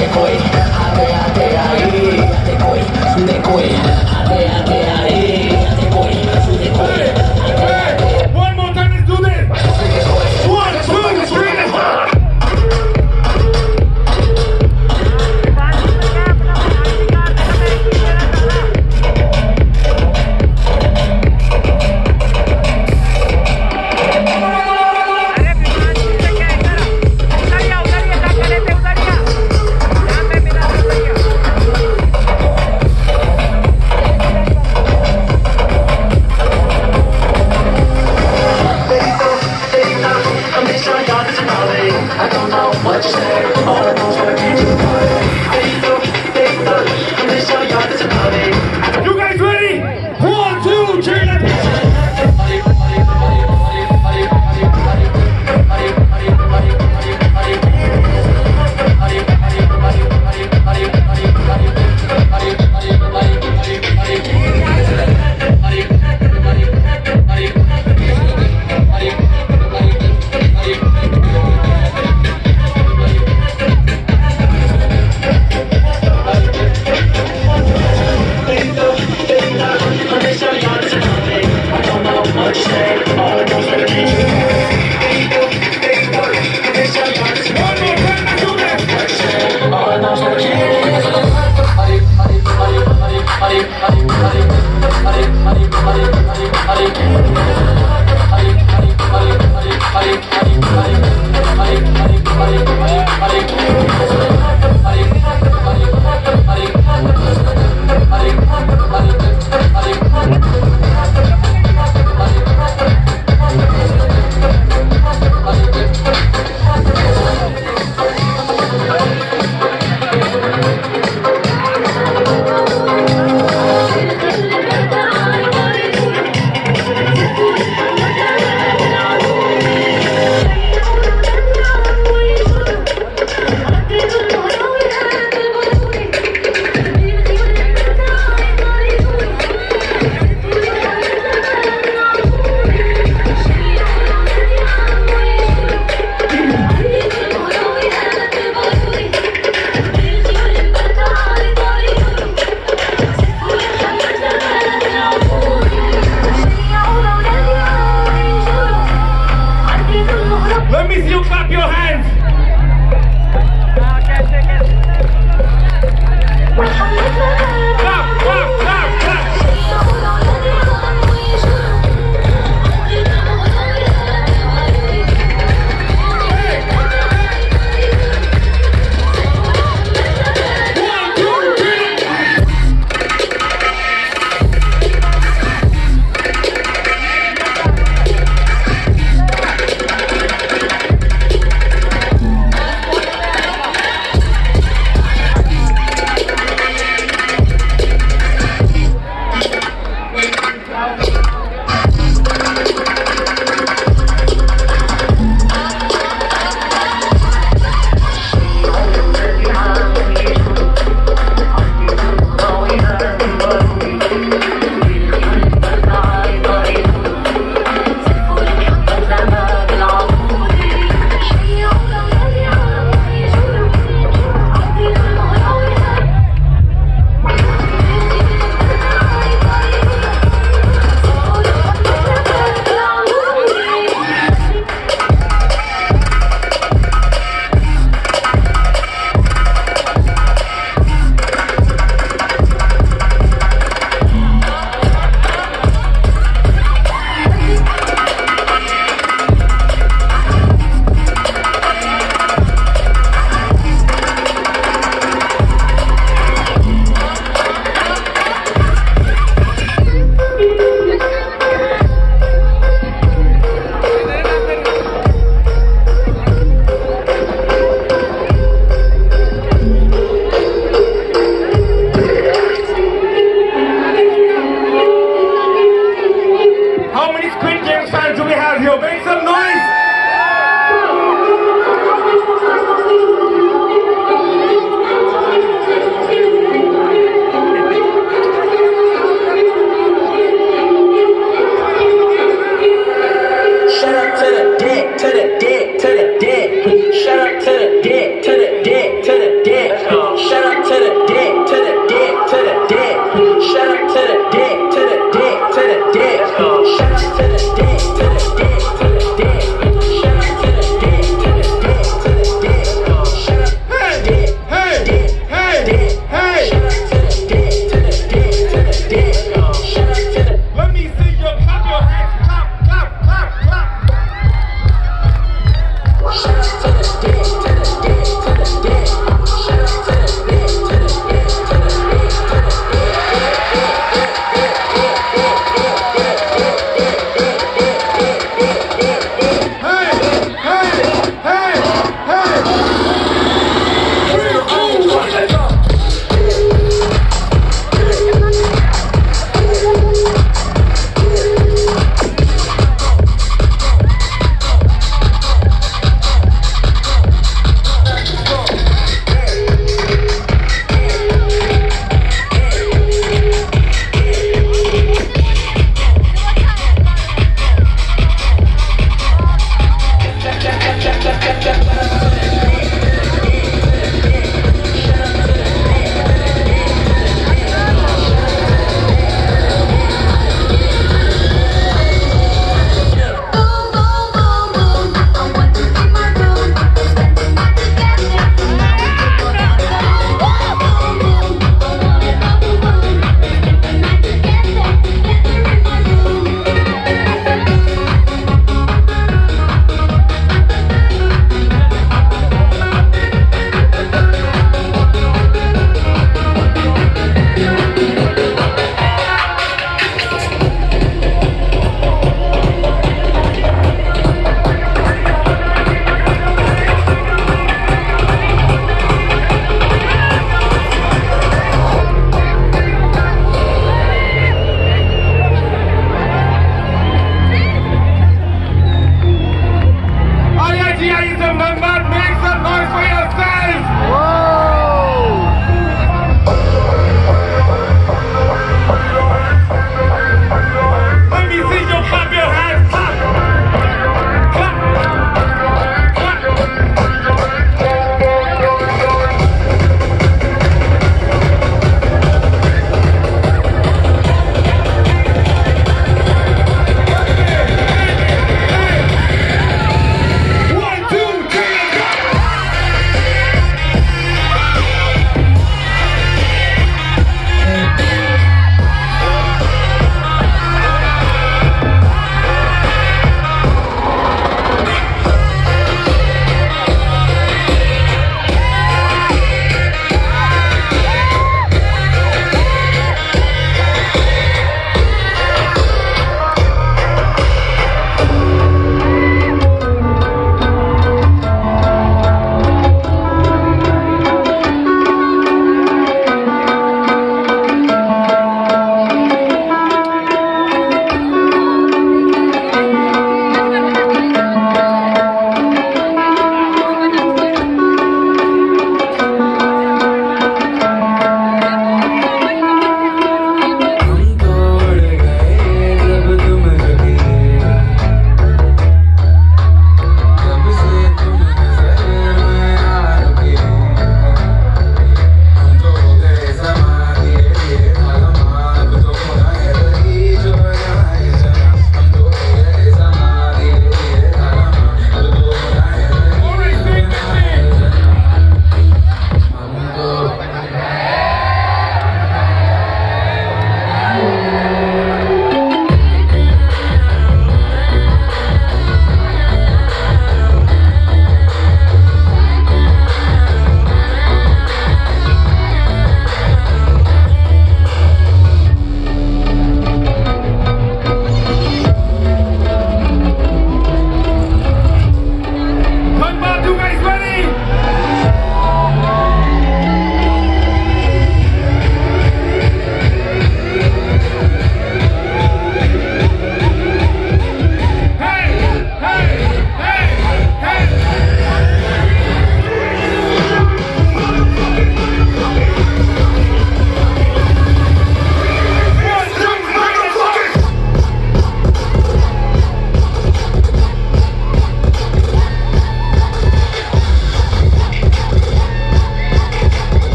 the void.